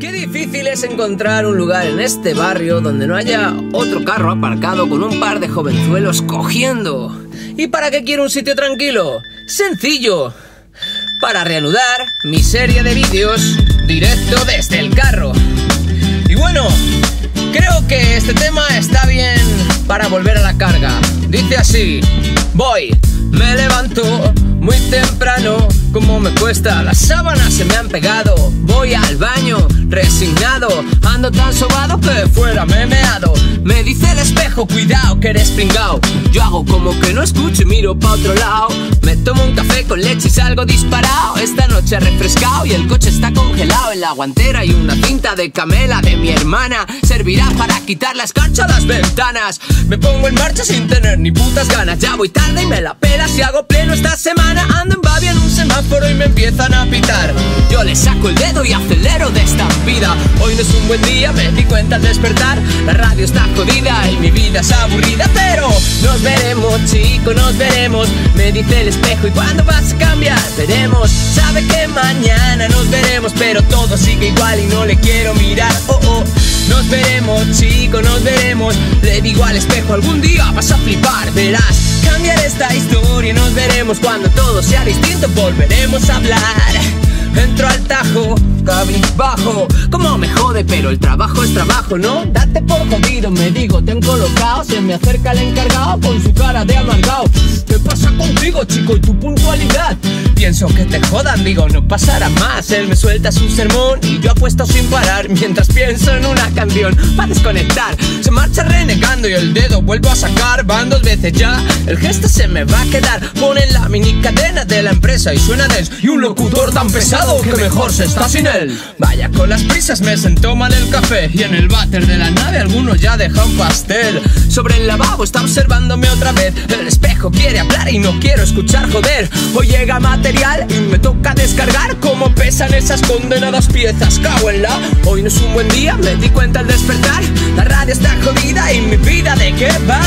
Qué difícil es encontrar un lugar en este barrio donde no haya otro carro aparcado con un par de jovenzuelos cogiendo. ¿Y para qué quiero un sitio tranquilo? Sencillo. Para reanudar mi serie de vídeos directo desde el carro. Y bueno, creo que este tema está bien para volver a la carga. Dice así, voy, me levanto muy temprano, como me cuesta, las sábanas se me han pegado, voy al baño, resignado, ando tan sobado que fuera me he meado, me dice el espejo, cuidado que eres pringao, yo hago como que no escucho y miro pa' otro lado, me tomo un café con leche y salgo disparado, esta noche refrescado y el coche está congelado en la guantera y una cinta de camela de mi hermana, servirá para quitar la escarcha a las ventanas, me pongo en marcha sin tener ni putas ganas, ya voy tarde y me la pela si hago pleno esta semana, ando en empiezan a pitar. Yo le saco el dedo y acelero de esta vida. Hoy no es un buen día, me di cuenta al despertar. La radio está jodida y mi vida es aburrida, pero nos veremos, chico, nos veremos. Me dice el espejo y cuando vas a cambiar, veremos. Sabe que mañana nos veremos, pero todo sigue igual y no le quiero mirar. Oh, oh. Nos veremos, chico, nos veremos. Le digo al espejo, algún día vas a flipar, verás. Cuando todo sea distinto, volveremos a hablar. Entro al tajo, cabizbajo, como me jode, pero el trabajo es trabajo, ¿no? Date por jodido, me digo, te han colocado, se me acerca el encargado con su cara de amargado. ¿Qué pasa contigo, chico, y tu puntualidad? Pienso que te jodan, digo, no pasará más. Él me suelta su sermón y yo apuesto sin parar mientras pienso en una canción para desconectar. Se marcha renegando y el dedo vuelvo a sacar. Van dos veces ya, el gesto se me va a quedar. Ponen la mini cadena de la empresa y suena dense. Y un locutor tan pesado que mejor se está sin él. Vaya, con las prisas me sentó mal el café y en el váter de la nave alguno ya deja un pastel. Sobre el lavabo está observándome otra vez. El espejo quiere hablar y no quiero escuchar, joder. Hoy llega material y me toca descargar cómo pesan esas condenadas piezas. Cago en la. Hoy no es un buen día, me di cuenta al despertar. La radio está jodida y mi vida de qué va.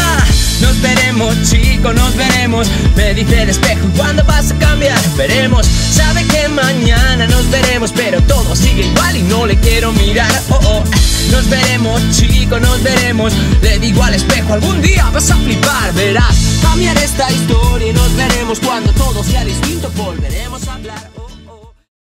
Nos veremos, chico, nos veremos. Me dice el espejo, ¿cuándo vas a cambiar? Veremos. Sabe que mañana nos veremos, pero todo sigue igual y no le quiero mirar. Oh, oh. Nos veremos, chico, nos veremos. Le digo al espejo, algún día vas a flipar, verás. Cambiar esta historia